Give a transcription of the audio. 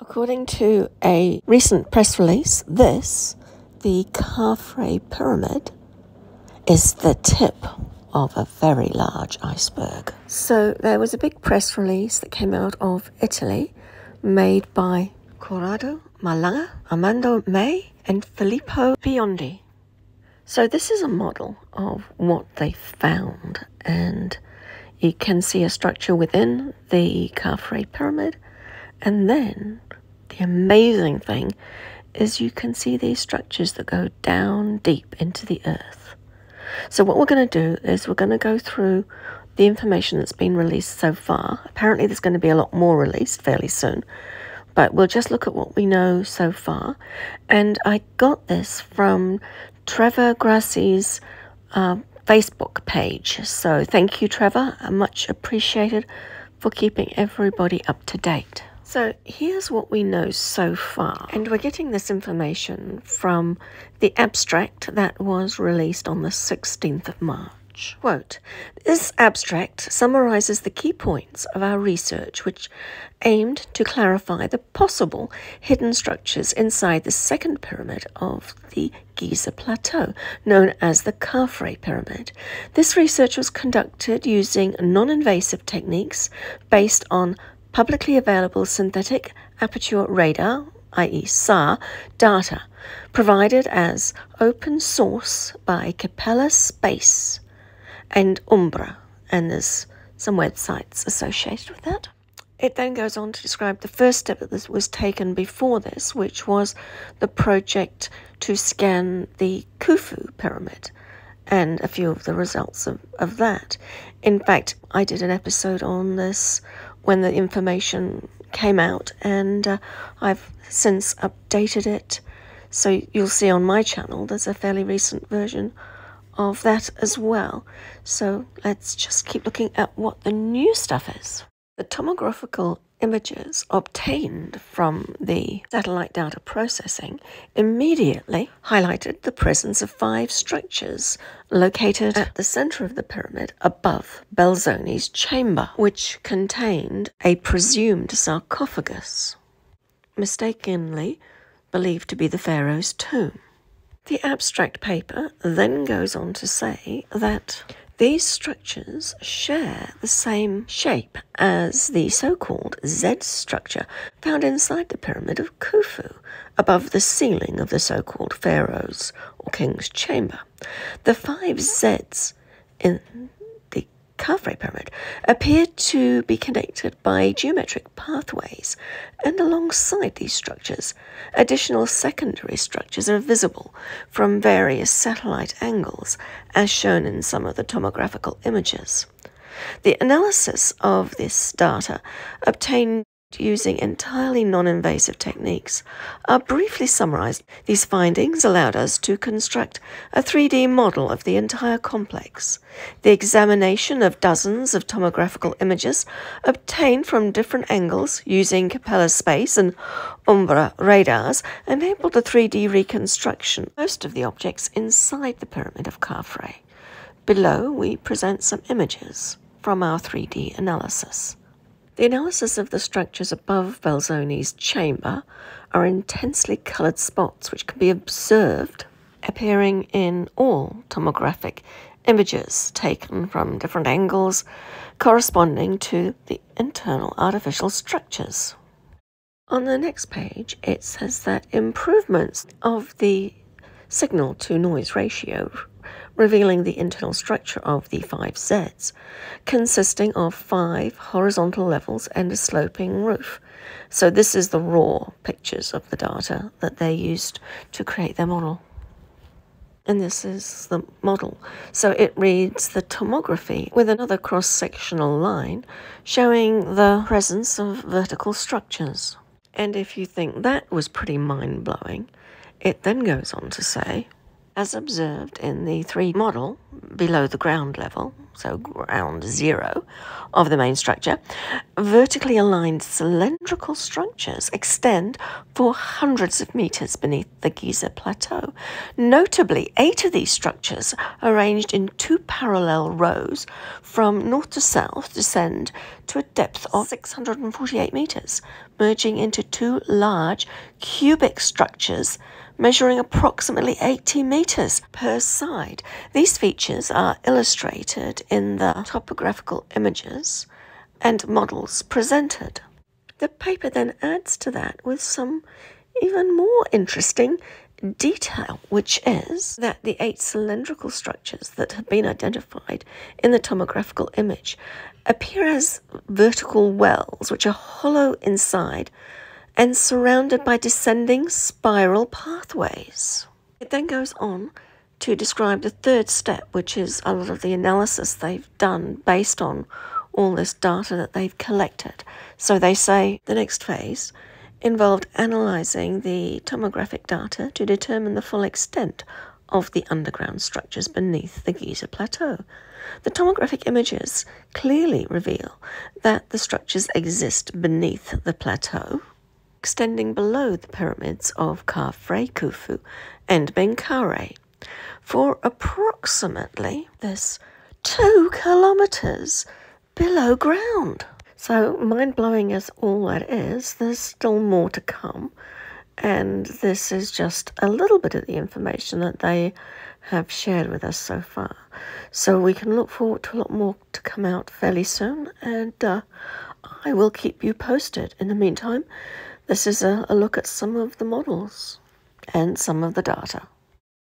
According to a recent press release, this, the Khafre Pyramid, is the tip of a very large iceberg. So there was a big press release that came out of Italy made by Corrado Malanga, Armando Mei, and Filippo Biondi. So this is a model of what they found, and you can see a structure within the Khafre pyramid, and then the amazing thing is you can see these structures that go down deep into the earth. So what we're going to do is we're going to go through the information that's been released so far. Apparently there's going to be a lot more released fairly soon, but we'll just look at what we know so far. And I got this from Trevor Grassi's uh, Facebook page. So thank you, Trevor. I'm Much appreciated for keeping everybody up to date. So here's what we know so far, and we're getting this information from the abstract that was released on the 16th of March. Quote, this abstract summarizes the key points of our research, which aimed to clarify the possible hidden structures inside the second pyramid of the Giza Plateau, known as the Khafre Pyramid. This research was conducted using non invasive techniques based on publicly available synthetic aperture radar, i.e., SAR, data provided as open source by Capella Space and Umbra, and there's some websites associated with that. It then goes on to describe the first step that was taken before this, which was the project to scan the Khufu pyramid and a few of the results of, of that. In fact, I did an episode on this when the information came out, and uh, I've since updated it. So you'll see on my channel there's a fairly recent version of that as well. So let's just keep looking at what the new stuff is. The tomographical images obtained from the satellite data processing immediately highlighted the presence of five structures located at the center of the pyramid above Belzoni's chamber, which contained a presumed sarcophagus, mistakenly believed to be the pharaoh's tomb. The abstract paper then goes on to say that these structures share the same shape as the so-called Z structure found inside the pyramid of Khufu, above the ceiling of the so-called pharaoh's or king's chamber. The five Zs in Khafre pyramid appear to be connected by geometric pathways, and alongside these structures, additional secondary structures are visible from various satellite angles, as shown in some of the tomographical images. The analysis of this data obtained using entirely non-invasive techniques are briefly summarized. These findings allowed us to construct a 3D model of the entire complex. The examination of dozens of tomographical images obtained from different angles using Capella Space and Umbra radars enabled a 3D reconstruction of most of the objects inside the Pyramid of Khafre. Below, we present some images from our 3D analysis. The analysis of the structures above Belzoni's chamber are intensely coloured spots which can be observed appearing in all tomographic images taken from different angles corresponding to the internal artificial structures. On the next page, it says that improvements of the signal to noise ratio revealing the internal structure of the five Zs, consisting of five horizontal levels and a sloping roof. So this is the raw pictures of the data that they used to create their model. And this is the model. So it reads the tomography with another cross-sectional line showing the presence of vertical structures. And if you think that was pretty mind-blowing, it then goes on to say, as observed in the 3 model below the ground level, so ground zero of the main structure, vertically aligned cylindrical structures extend for hundreds of meters beneath the Giza Plateau. Notably, eight of these structures, arranged in two parallel rows from north to south, descend to a depth of 648 meters, merging into two large cubic structures measuring approximately 80 meters per side. These features are illustrated in the topographical images and models presented. The paper then adds to that with some even more interesting detail, which is that the eight cylindrical structures that have been identified in the tomographical image appear as vertical wells, which are hollow inside and surrounded by descending spiral pathways. It then goes on to describe the third step, which is a lot of the analysis they've done based on all this data that they've collected. So they say the next phase involved analysing the tomographic data to determine the full extent of the underground structures beneath the Giza Plateau. The tomographic images clearly reveal that the structures exist beneath the plateau, extending below the pyramids of Khafre, Khufu, and Menkaure for approximately this two kilometers below ground. So, mind blowing as all that is, there's still more to come. And this is just a little bit of the information that they have shared with us so far. So, we can look forward to a lot more to come out fairly soon. And uh, I will keep you posted. In the meantime, this is a, a look at some of the models and some of the data.